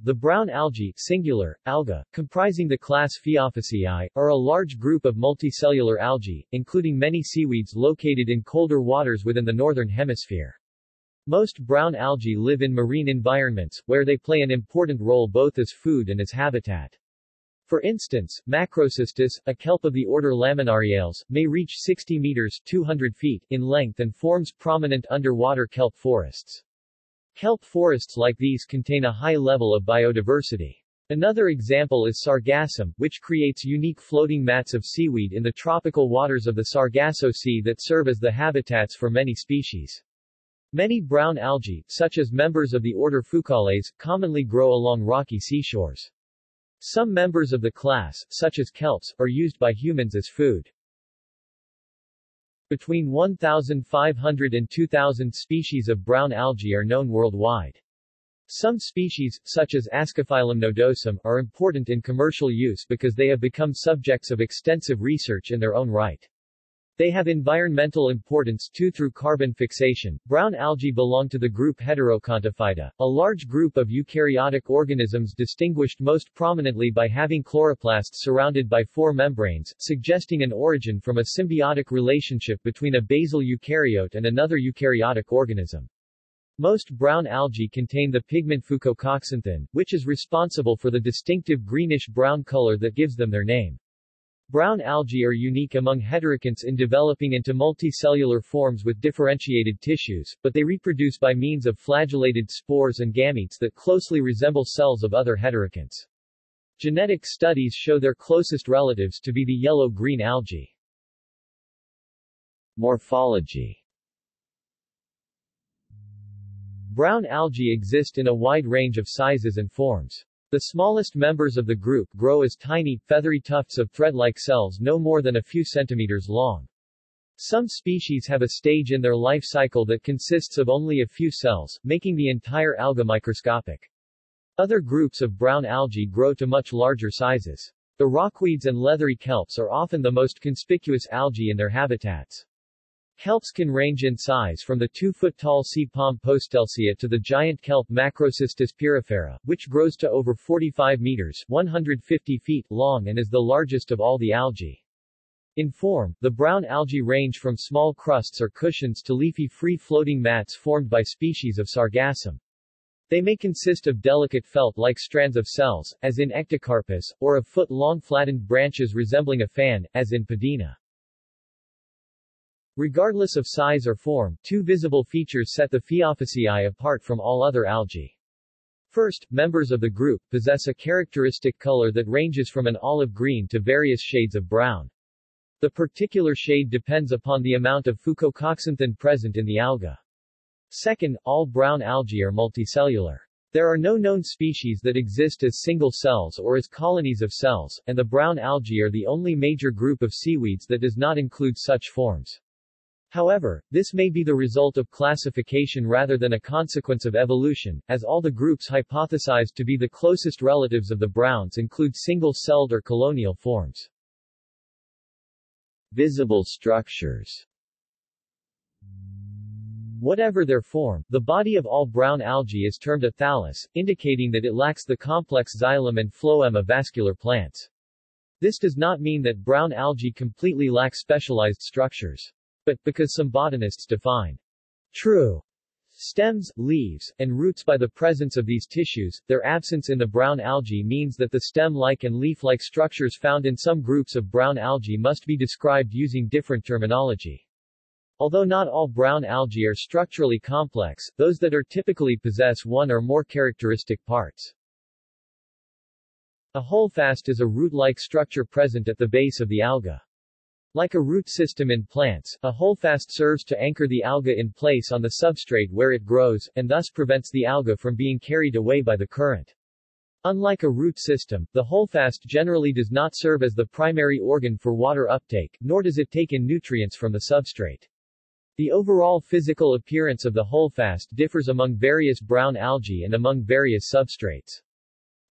The brown algae singular, alga, comprising the class Phaeophyceae, are a large group of multicellular algae, including many seaweeds located in colder waters within the northern hemisphere. Most brown algae live in marine environments, where they play an important role both as food and as habitat. For instance, Macrocystis, a kelp of the order Laminariales, may reach 60 meters 200 feet in length and forms prominent underwater kelp forests. Kelp forests like these contain a high level of biodiversity. Another example is sargassum, which creates unique floating mats of seaweed in the tropical waters of the Sargasso Sea that serve as the habitats for many species. Many brown algae, such as members of the order Fucales, commonly grow along rocky seashores. Some members of the class, such as kelps, are used by humans as food. Between 1,500 and 2,000 species of brown algae are known worldwide. Some species, such as Ascophyllum nodosum, are important in commercial use because they have become subjects of extensive research in their own right. They have environmental importance too through carbon fixation. Brown algae belong to the group Heterokontophyta, a large group of eukaryotic organisms distinguished most prominently by having chloroplasts surrounded by four membranes, suggesting an origin from a symbiotic relationship between a basal eukaryote and another eukaryotic organism. Most brown algae contain the pigment fucoxanthin, which is responsible for the distinctive greenish-brown color that gives them their name. Brown algae are unique among heterokonts in developing into multicellular forms with differentiated tissues, but they reproduce by means of flagellated spores and gametes that closely resemble cells of other heterokonts. Genetic studies show their closest relatives to be the yellow-green algae. Morphology Brown algae exist in a wide range of sizes and forms. The smallest members of the group grow as tiny, feathery tufts of thread-like cells no more than a few centimeters long. Some species have a stage in their life cycle that consists of only a few cells, making the entire alga microscopic. Other groups of brown algae grow to much larger sizes. The rockweeds and leathery kelps are often the most conspicuous algae in their habitats. Kelps can range in size from the 2-foot-tall sea palm Postelsia to the giant kelp Macrocystis pyrifera, which grows to over 45 meters 150 feet long and is the largest of all the algae. In form, the brown algae range from small crusts or cushions to leafy free-floating mats formed by species of sargassum. They may consist of delicate felt-like strands of cells, as in Ectocarpus, or of foot-long flattened branches resembling a fan, as in Padina. Regardless of size or form, two visible features set the Phaeophyceae apart from all other algae. First, members of the group possess a characteristic color that ranges from an olive green to various shades of brown. The particular shade depends upon the amount of fucoxanthin present in the alga. Second, all brown algae are multicellular. There are no known species that exist as single cells or as colonies of cells, and the brown algae are the only major group of seaweeds that does not include such forms. However, this may be the result of classification rather than a consequence of evolution, as all the groups hypothesized to be the closest relatives of the browns include single-celled or colonial forms. Visible structures Whatever their form, the body of all brown algae is termed a thallus, indicating that it lacks the complex xylem and phloem of vascular plants. This does not mean that brown algae completely lack specialized structures but, because some botanists define true stems, leaves, and roots by the presence of these tissues, their absence in the brown algae means that the stem-like and leaf-like structures found in some groups of brown algae must be described using different terminology. Although not all brown algae are structurally complex, those that are typically possess one or more characteristic parts. A holdfast is a root-like structure present at the base of the alga. Like a root system in plants, a holdfast serves to anchor the alga in place on the substrate where it grows, and thus prevents the alga from being carried away by the current. Unlike a root system, the holdfast generally does not serve as the primary organ for water uptake, nor does it take in nutrients from the substrate. The overall physical appearance of the holdfast differs among various brown algae and among various substrates.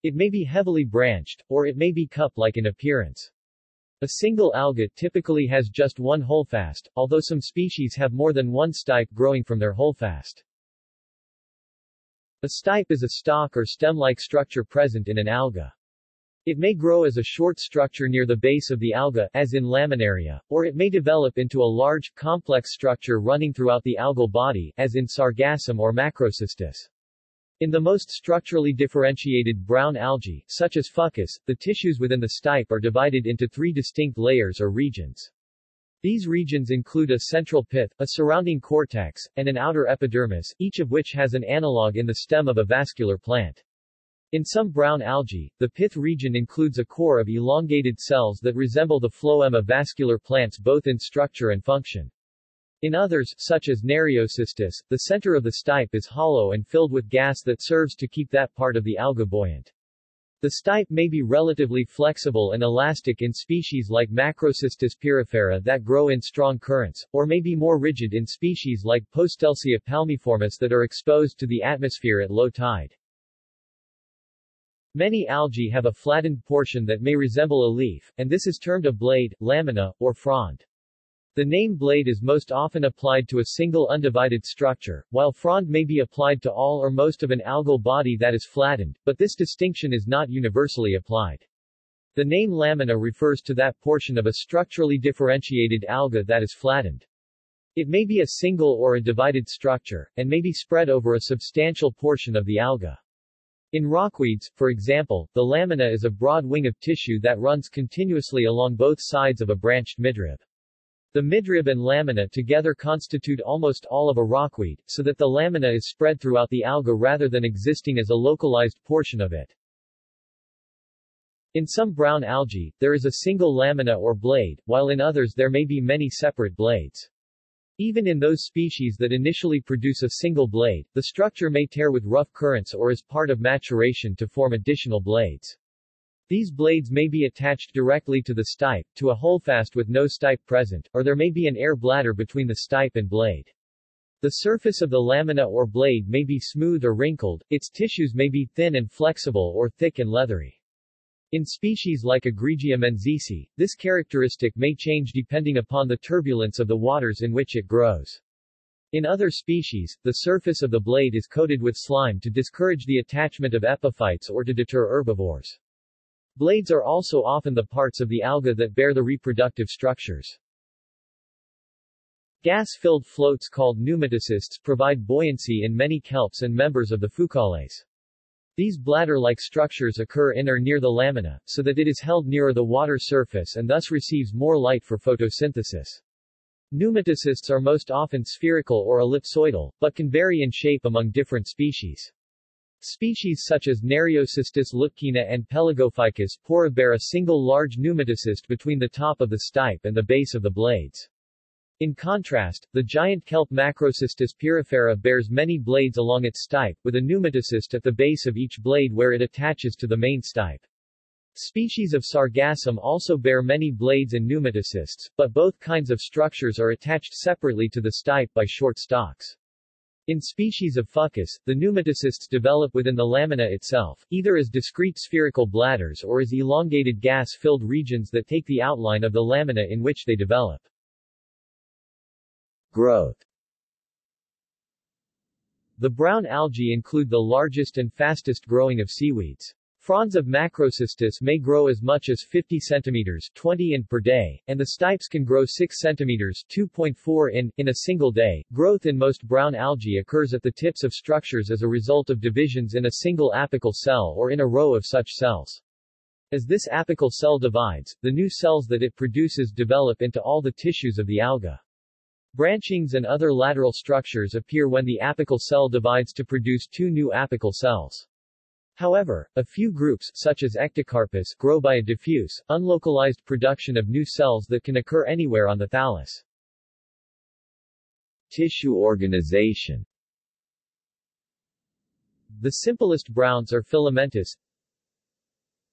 It may be heavily branched, or it may be cup-like in appearance. A single alga typically has just one holdfast, although some species have more than one stipe growing from their holdfast. A stipe is a stalk or stem-like structure present in an alga. It may grow as a short structure near the base of the alga, as in laminaria, or it may develop into a large, complex structure running throughout the algal body, as in sargassum or macrocystis. In the most structurally differentiated brown algae, such as fucus, the tissues within the stipe are divided into three distinct layers or regions. These regions include a central pith, a surrounding cortex, and an outer epidermis, each of which has an analog in the stem of a vascular plant. In some brown algae, the pith region includes a core of elongated cells that resemble the phloem of vascular plants both in structure and function. In others, such as Nereocystis, the center of the stipe is hollow and filled with gas that serves to keep that part of the alga buoyant. The stipe may be relatively flexible and elastic in species like Macrocystis pyrifera that grow in strong currents, or may be more rigid in species like Postelsia palmiformis that are exposed to the atmosphere at low tide. Many algae have a flattened portion that may resemble a leaf, and this is termed a blade, lamina, or frond. The name blade is most often applied to a single undivided structure, while frond may be applied to all or most of an algal body that is flattened, but this distinction is not universally applied. The name lamina refers to that portion of a structurally differentiated alga that is flattened. It may be a single or a divided structure, and may be spread over a substantial portion of the alga. In rockweeds, for example, the lamina is a broad wing of tissue that runs continuously along both sides of a branched midrib. The midrib and lamina together constitute almost all of a rockweed, so that the lamina is spread throughout the alga rather than existing as a localized portion of it. In some brown algae, there is a single lamina or blade, while in others there may be many separate blades. Even in those species that initially produce a single blade, the structure may tear with rough currents or as part of maturation to form additional blades. These blades may be attached directly to the stipe, to a holdfast with no stipe present, or there may be an air bladder between the stipe and blade. The surface of the lamina or blade may be smooth or wrinkled, its tissues may be thin and flexible or thick and leathery. In species like Egregia menziesii, this characteristic may change depending upon the turbulence of the waters in which it grows. In other species, the surface of the blade is coated with slime to discourage the attachment of epiphytes or to deter herbivores. Blades are also often the parts of the alga that bear the reproductive structures. Gas-filled floats called pneumatocysts provide buoyancy in many kelps and members of the Fucales. These bladder-like structures occur in or near the lamina, so that it is held nearer the water surface and thus receives more light for photosynthesis. Pneumatocysts are most often spherical or ellipsoidal, but can vary in shape among different species. Species such as Nereocystis luetkeana and Pelagophycus porra bear a single large pneumatocyst between the top of the stipe and the base of the blades. In contrast, the giant kelp Macrocystis pyrifera bears many blades along its stipe, with a pneumatocyst at the base of each blade where it attaches to the main stipe. Species of Sargassum also bear many blades and pneumatocysts, but both kinds of structures are attached separately to the stipe by short stalks. In species of Fucus, the pneumatocysts develop within the lamina itself, either as discrete spherical bladders or as elongated gas-filled regions that take the outline of the lamina in which they develop. Growth The brown algae include the largest and fastest growing of seaweeds. Fronds of Macrocystis may grow as much as 50 centimeters 20 in per day, and the stipes can grow 6 centimeters 2.4 in in a single day. Growth in most brown algae occurs at the tips of structures as a result of divisions in a single apical cell or in a row of such cells. As this apical cell divides, the new cells that it produces develop into all the tissues of the alga. Branchings and other lateral structures appear when the apical cell divides to produce two new apical cells. However, a few groups, such as Ectocarpus, grow by a diffuse, unlocalized production of new cells that can occur anywhere on the thallus. Tissue organization The simplest browns are filamentous,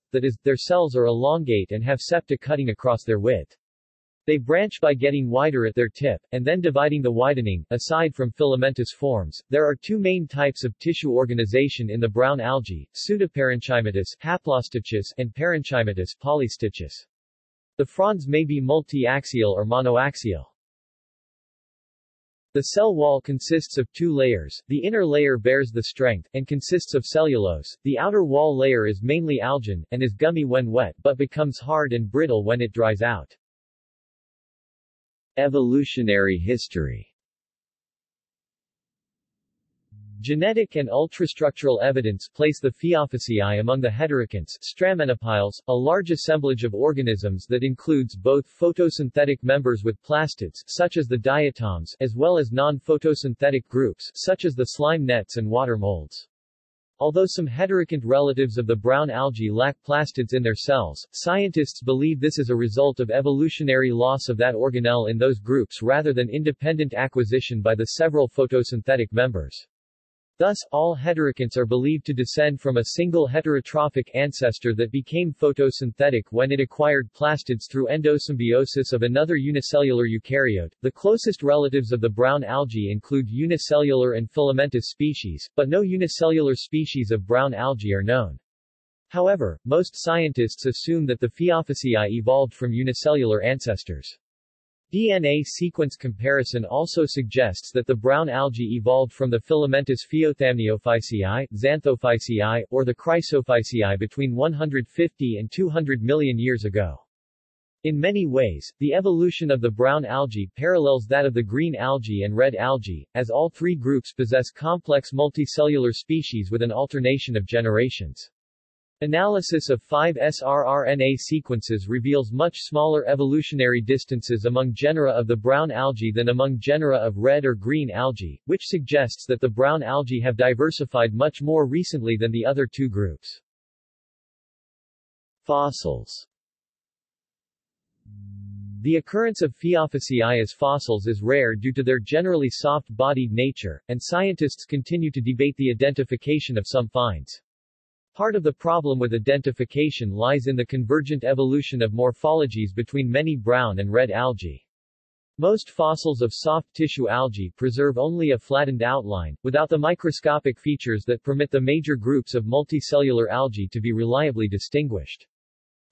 that is, their cells are elongate and have septa cutting across their width. They branch by getting wider at their tip, and then dividing the widening. Aside from filamentous forms, there are two main types of tissue organization in the brown algae, pseudoparenchymatous haplostichous and parenchymatous polystichous. The fronds may be multi-axial or monoaxial. The cell wall consists of two layers, the inner layer bears the strength, and consists of cellulose, the outer wall layer is mainly algin, and is gummy when wet but becomes hard and brittle when it dries out. Evolutionary history Genetic and ultrastructural evidence place the Phaeophyceae among the heterokonts Stramenopiles, a large assemblage of organisms that includes both photosynthetic members with plastids such as the diatoms as well as non-photosynthetic groups such as the slime nets and water molds. Although some heterokont relatives of the brown algae lack plastids in their cells, scientists believe this is a result of evolutionary loss of that organelle in those groups rather than independent acquisition by the several photosynthetic members. Thus, all heterokonts are believed to descend from a single heterotrophic ancestor that became photosynthetic when it acquired plastids through endosymbiosis of another unicellular eukaryote. The closest relatives of the brown algae include unicellular and filamentous species, but no unicellular species of brown algae are known. However, most scientists assume that the Phaeophyceae evolved from unicellular ancestors. DNA sequence comparison also suggests that the brown algae evolved from the filamentous Phaeothamniophyceae, Xanthophyceae, or the Chrysophyceae between 150 and 200 million years ago. In many ways, the evolution of the brown algae parallels that of the green algae and red algae, as all three groups possess complex multicellular species with an alternation of generations. Analysis of 5 srRNA sequences reveals much smaller evolutionary distances among genera of the brown algae than among genera of red or green algae, which suggests that the brown algae have diversified much more recently than the other two groups. Fossils The occurrence of Phaeophyceae as fossils is rare due to their generally soft-bodied nature, and scientists continue to debate the identification of some finds. Part of the problem with identification lies in the convergent evolution of morphologies between many brown and red algae. Most fossils of soft tissue algae preserve only a flattened outline, without the microscopic features that permit the major groups of multicellular algae to be reliably distinguished.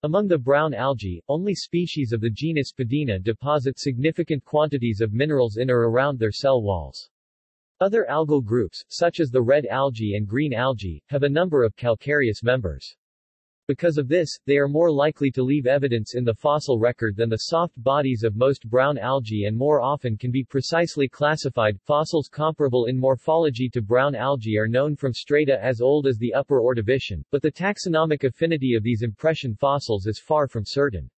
Among the brown algae, only species of the genus Padina deposit significant quantities of minerals in or around their cell walls. Other algal groups, such as the red algae and green algae, have a number of calcareous members. Because of this, they are more likely to leave evidence in the fossil record than the soft bodies of most brown algae and more often can be precisely classified. Fossils comparable in morphology to brown algae are known from strata as old as the Upper Ordovician, but the taxonomic affinity of these impression fossils is far from certain.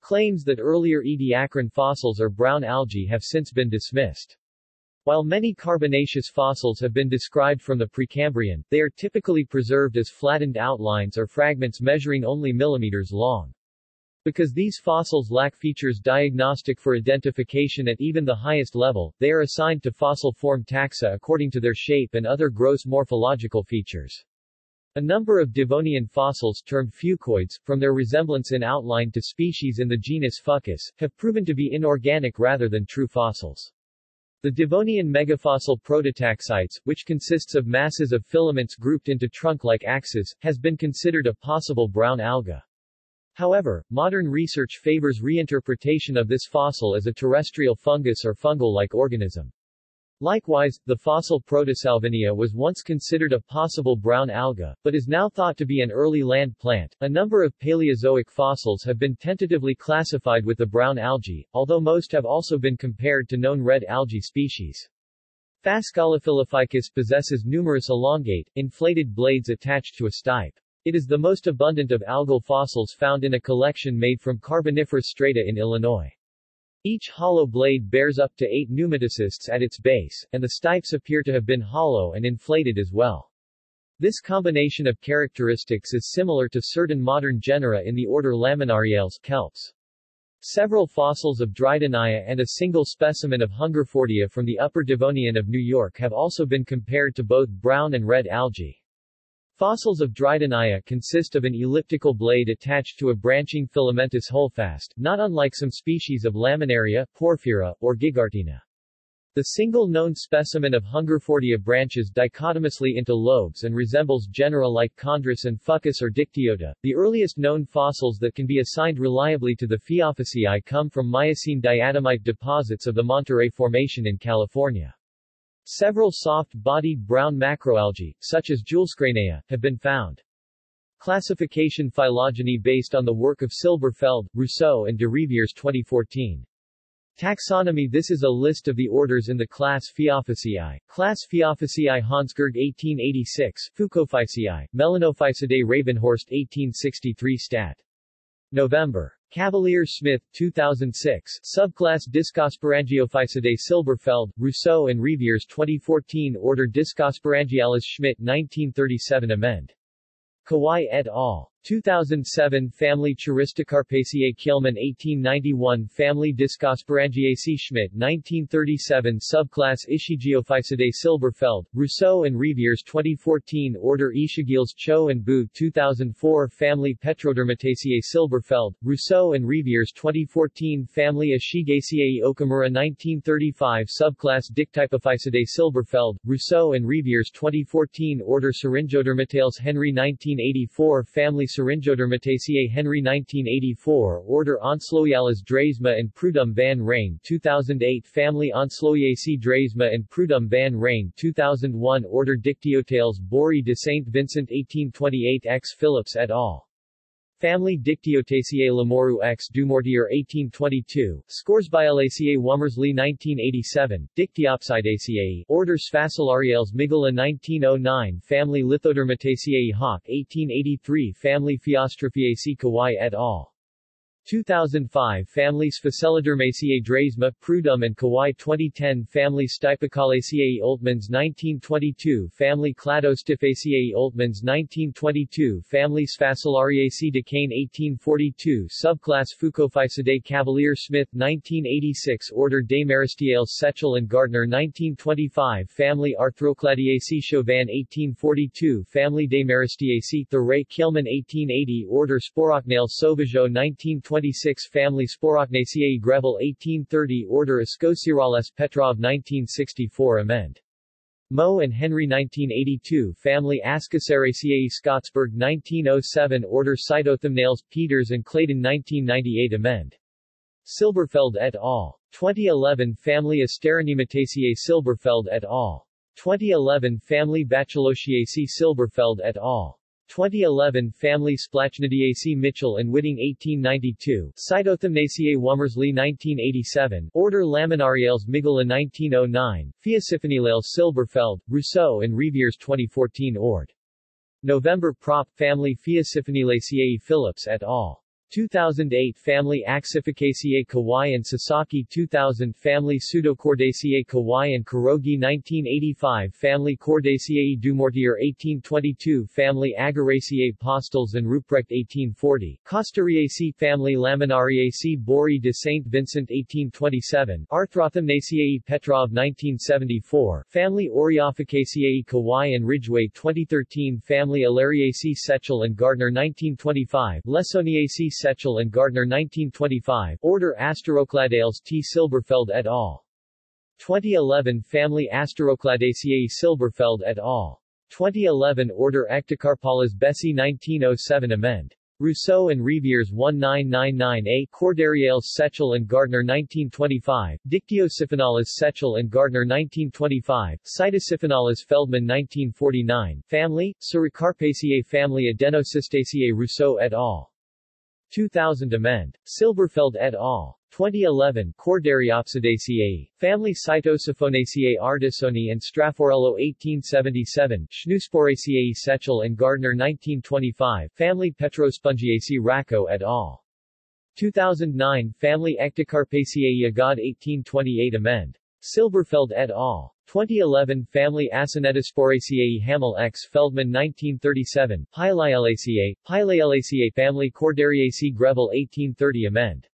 Claims that earlier Ediacaran fossils are brown algae have since been dismissed. While many carbonaceous fossils have been described from the Precambrian, they are typically preserved as flattened outlines or fragments measuring only millimeters long. Because these fossils lack features diagnostic for identification at even the highest level, they are assigned to fossil-form taxa according to their shape and other gross morphological features. A number of Devonian fossils termed fucoids, from their resemblance in outline to species in the genus Fucus, have proven to be inorganic rather than true fossils. The Devonian megafossil prototaxites, which consists of masses of filaments grouped into trunk-like axes, has been considered a possible brown alga. However, modern research favors reinterpretation of this fossil as a terrestrial fungus or fungal-like organism. Likewise, the fossil Protosalvinia was once considered a possible brown alga, but is now thought to be an early land plant. A number of Paleozoic fossils have been tentatively classified with the brown algae, although most have also been compared to known red algae species. Phascolophyllaphycus possesses numerous elongate, inflated blades attached to a stipe. It is the most abundant of algal fossils found in a collection made from Carboniferous strata in Illinois. Each hollow blade bears up to eight pneumatocysts at its base, and the stipes appear to have been hollow and inflated as well. This combination of characteristics is similar to certain modern genera in the order Laminariales kelps. Several fossils of Drydenia and a single specimen of Hungerfordia from the Upper Devonian of New York have also been compared to both brown and red algae. Fossils of Drydenia consist of an elliptical blade attached to a branching filamentous holdfast, not unlike some species of Laminaria, Porphyra, or Gigartina. The single known specimen of Hungerfordia branches dichotomously into lobes and resembles genera like Chondrus and Fucus or Dictyota. The earliest known fossils that can be assigned reliably to the Phaeophyceae come from Miocene diatomite deposits of the Monterey Formation in California. Several soft-bodied brown macroalgae, such as Julescraneia, have been found. Classification phylogeny based on the work of Silberfeld, Rousseau and de Reviers 2014. Taxonomy This is a list of the orders in the class Phaeophyceae. Class Phaeophyceae Hansgirg 1886, Fucophyceae, Melanophycidae Rabenhorst 1863 Stat. November. Cavalier Smith, 2006, Subclass Discosporangiophycidae Silberfeld, Rousseau and Reviers 2014 Order Discosporangiales Schmidt 1937 Amend. Kawai et al. 2007 Family Choristocarpaceae Kjellman 1891 Family Discosporangiaceae Schmidt 1937 Subclass Ishigeophycidae Silberfeld, Rousseau and Reviers 2014 Order Aeschygiales Cho and Bu 2004 Family Petrodermataceae Silberfeld, Rousseau and Reviers 2014 Family Ashigaceae Okamura 1935 Subclass Dictyotophycidae Silberfeld, Rousseau and Reviers 2014 Order Syringodermatales Henry 1984 Family Syringodermataceae Henry 1984 Order Onslowiales Draisma and Prudhomme van Rijn 2008 Family Onslowiaceae Draisma and Prudhomme van Rijn 2001 Order Dictyotales Bory de Saint Vincent 1828 X Phillips et al. Family Dictyotaceae Lamoureux x Dumortier 1822, Scores Scoresbiolaceae Womersley 1987, Dictyopsidaceae, Order Sphacelariales Migula 1909 Family Lithodermataceae Hawk 1883 Family Phaeostrophiaceae Kawai et al. 2005 Families Phacelodermaceae Drasma, Prudhomme and Kawai 2010 Family Stipicalaceae Oltmanns 1922 Family Cladostiphaceae Oltmanns 1922 Family Sphacelariaceae Decaisne 1842 Subclass Fucophycidae Cavalier Smith 1986 Order Desmarestiales Setchell and Gardner 1925 Family Arthrocladiaceae Chauvin 1842 Family Desmarestiaceae Thuret Kjellman 1880 Order Sporochnales Sauvageau 1920 1826 Family Sporochnaceae Greville 1830 Order Ascoseirales Petrov 1964 Amend. Moe and Henry 1982 Family Ascoseiraceae Skottsberg 1907 Order Scytothamnales Peters and Clayton 1998 Amend. Silberfeld et al. 2011 Family Asteronemataceae Silberfeld et al. 2011 Family Bachelotiaceae Silberfeld et al. 2011 Family Splachnidiaceae Mitchell and Whitting 1892, Scytothamnaceae Womersley 1987, Order Laminariales Migula 1909, Phaeophyceae Silberfeld, Rousseau and Reviers 2014 Ord. November Prop Family Phaeophyceae Phillips et al. 2008 Family Accificaceae Kawai and Sasaki 2000 Family Pseudochordaceae Kawai and Kurogi 1985 Family Chordaceae Dumortier 1822 Family Agaraceae Postels and Ruprecht 1840 Costariaceae Family Laminariaceae Bory de Saint Vincent 1827 Arthrothamnaceae Petrov 1974 Family Aureophycaceae Kawai and Ridgway 2013 Family Alariaceae Setchell and Gardner 1925 Lessoniaceae Setchell and Gardner 1925 Order Asterocladales T. Silberfeld et al. 2011 Family Asterocladaceae Silberfeld et al. 2011 Order Ectocarpales Bessey 1907 Amend. Rousseau and Reviers 1999a Chordariales Setchell and Gardner 1925, Dictyosiphonales Setchell and Gardner 1925, Scytosiphonales Feldmann 1949, Family, Suricarpaceae Family Adenocystaceae Rousseau et al. 2000 Amend. Silberfeld et al. 2011 Chordariopsidaceae, family Scytosiphonaceae Ardissone and Strafforello 1877, Schneusporaceae Setchell and Gardner 1925, family Petrospongiaceae Racco et al. 2009 Family Ectocarpaceae Yagod 1828 Amend. Silberfeld et al. 2011 Family Acinetosporaceae Hamel X Feldmann 1937 Pilealaceae, Pilealaceae Family Chordariaceae Greville 1830 Amend.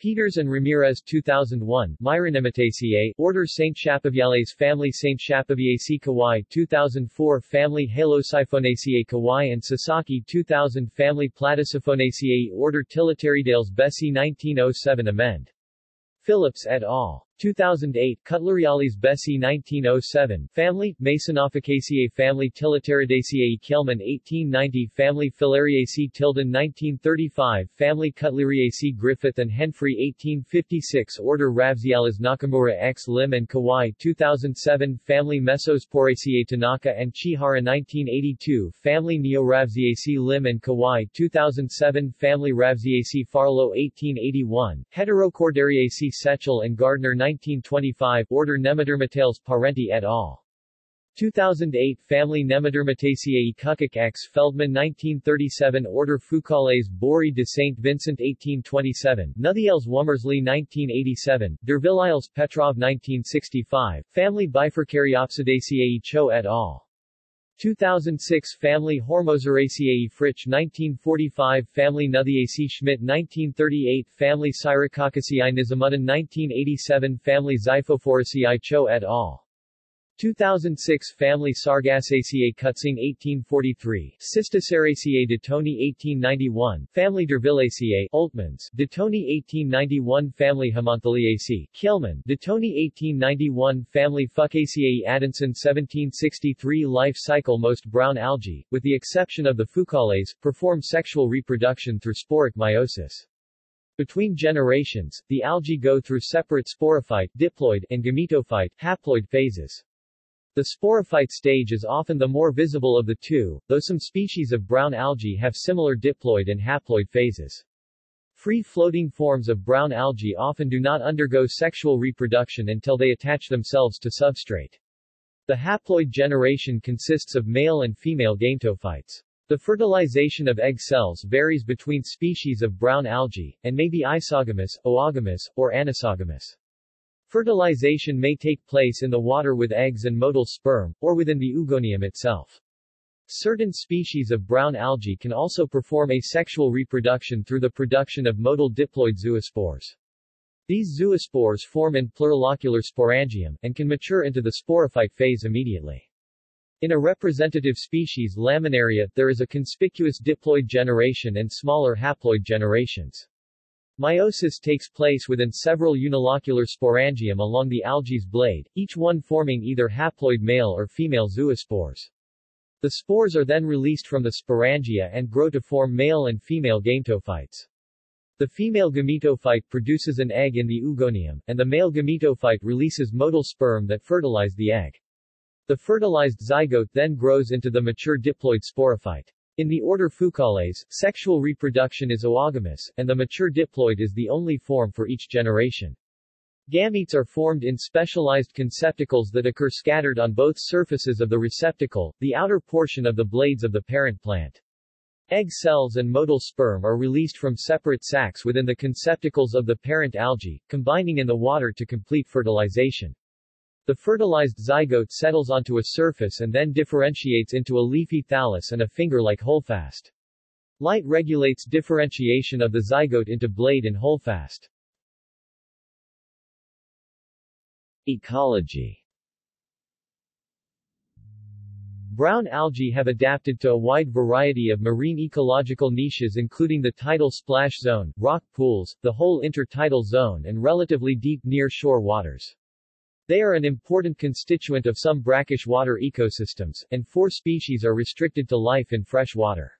Peters and Ramirez 2001 Myrionemataceae, Order St. Chapaviales Family St. Chapaviaceae Kawai 2004 Family Halosiphonaceae Kawai and Sasaki 2000 Family Platysiphonaceae Order Tilopteridales Bessey 1907 Amend. Phillips et al. 2008 Cutleriales Bessey 1907 Family Masonophycaceae Family Tilopteridaceae Kjellman 1890 Family Filariaceae Tilden 1935 Family Cutleriaceae Griffith and Henfrey 1856 Order Ralfsiales Nakamura X Lim and Kawai 2007 Family Mesosporaceae Tanaka and Chihara 1982 Family Neoralfsiaceae Lim and Kawai 2007 Family Ralfsiaceae Farlow 1881 Heterochordariaceae Setchell and Gardner 1925 Order Nematodermatales Parente et al. 2008 Family Nematodermataceae Kuckuck X Feldman 1937 Order Fucales Bory de Saint Vincent 1827 Nuthiels Womersley 1987 Durvillaeales Petrov 1965 Family Bifurcariopsidaceae Cho et al. 2006 Family Hormosiraceae Fritsch 1945 Family Nuthiaceae Schmidt 1938 Family Seirococcaceae Nizamuddin 1987 Family Xiphophoraceae Cho et al. 2006 Family Sargassaceae Kutzing 1843 Cystoseiraceae de Toni 1891 Family Durvillaeaceae Oltmanns de Toni 1891 Family Himanthaliaceae Kjellman de Toni 1891 Family Fucaceae Adamson 1763 Life cycle Most brown algae, with the exception of the Fucales, perform sexual reproduction through sporic meiosis. Between generations, the algae go through separate sporophyte, diploid, and gametophyte, haploid phases. The sporophyte stage is often the more visible of the two, though some species of brown algae have similar diploid and haploid phases. Free-floating forms of brown algae often do not undergo sexual reproduction until they attach themselves to substrate. The haploid generation consists of male and female gametophytes. The fertilization of egg cells varies between species of brown algae, and may be isogamous, oogamous, or anisogamous. Fertilization may take place in the water with eggs and motile sperm, or within the oogonium itself. Certain species of brown algae can also perform asexual reproduction through the production of motile diploid zoospores. These zoospores form in plurilocular sporangium, and can mature into the sporophyte phase immediately. In a representative species Laminaria, there is a conspicuous diploid generation and smaller haploid generations. Meiosis takes place within several unilocular sporangium along the algae's blade, each one forming either haploid male or female zoospores. The spores are then released from the sporangia and grow to form male and female gametophytes. The female gametophyte produces an egg in the oogonium, and the male gametophyte releases motile sperm that fertilize the egg. The fertilized zygote then grows into the mature diploid sporophyte. In the order Fucales, sexual reproduction is oogamous, and the mature diploid is the only form for each generation. Gametes are formed in specialized conceptacles that occur scattered on both surfaces of the receptacle, the outer portion of the blades of the parent plant. Egg cells and motile sperm are released from separate sacs within the conceptacles of the parent algae, combining in the water to complete fertilization. The fertilized zygote settles onto a surface and then differentiates into a leafy thallus and a finger-like holdfast. Light regulates differentiation of the zygote into blade and holdfast. Ecology Brown algae have adapted to a wide variety of marine ecological niches including the tidal splash zone, rock pools, the whole intertidal zone and relatively deep near-shore waters. They are an important constituent of some brackish water ecosystems, and four species are restricted to life in fresh water.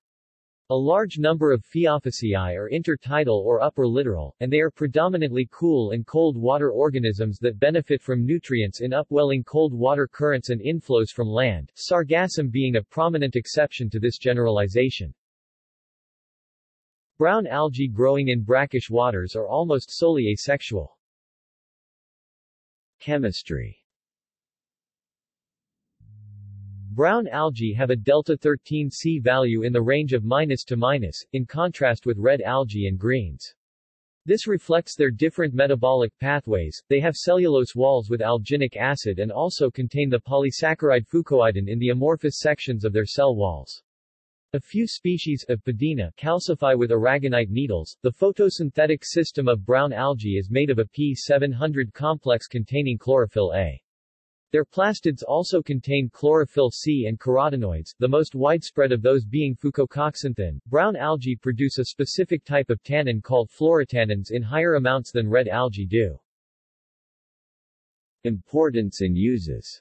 A large number of Phaeophyceae are intertidal or upper littoral, and they are predominantly cool and cold water organisms that benefit from nutrients in upwelling cold water currents and inflows from land, sargassum being a prominent exception to this generalization. Brown algae growing in brackish waters are almost solely asexual. Chemistry Brown algae have a delta 13C value in the range of minus to minus, in contrast with red algae and greens. This reflects their different metabolic pathways, they have cellulose walls with alginic acid and also contain the polysaccharide fucoidan in the amorphous sections of their cell walls. A few species of Padina calcify with aragonite needles. The photosynthetic system of brown algae is made of a P700 complex containing chlorophyll A. Their plastids also contain chlorophyll C and carotenoids, the most widespread of those being fucoxanthin. Brown algae produce a specific type of tannin called phlorotannins in higher amounts than red algae do. Importance and uses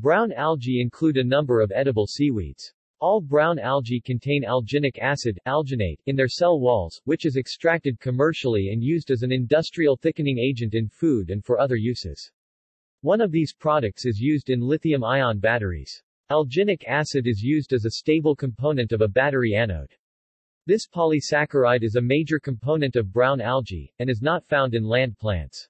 Brown algae include a number of edible seaweeds. All brown algae contain alginic acid alginate in their cell walls, which is extracted commercially and used as an industrial thickening agent in food and for other uses. One of these products is used in lithium-ion batteries. Alginic acid is used as a stable component of a battery anode. This polysaccharide is a major component of brown algae, and is not found in land plants.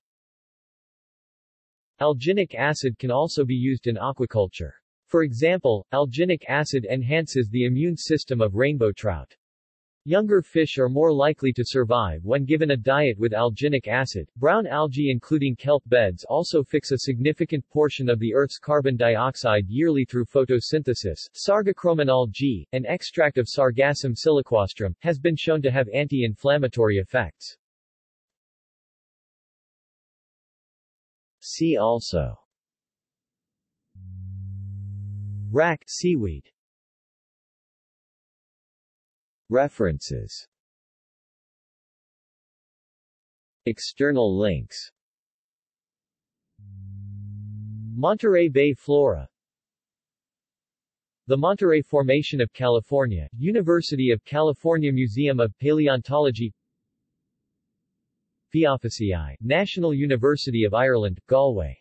Alginic acid can also be used in aquaculture. For example, alginic acid enhances the immune system of rainbow trout. Younger fish are more likely to survive when given a diet with alginic acid. Brown algae including kelp beds also fix a significant portion of the Earth's carbon dioxide yearly through photosynthesis. Sargochromanol G, an extract of Sargassum siliquastrum, has been shown to have anti-inflammatory effects. See also. Wrack seaweed. References. External links. Monterey Bay Flora. The Monterey Formation of California, University of California Museum of Paleontology Phaeophyceae, National University of Ireland, Galway